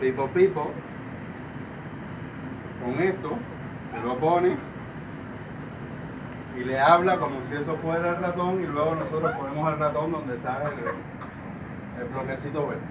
pipo pipo con esto, se lo pone y le habla como si eso fuera el ratón y luego nosotros ponemos el ratón donde está el, el bloquecito verde.